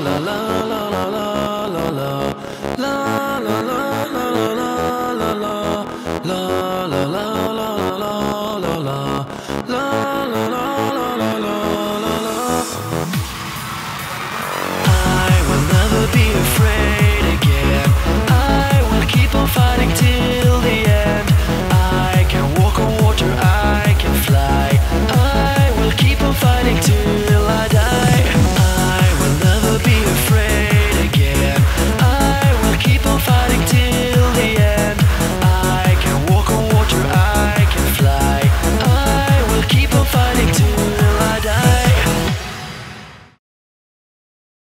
la la la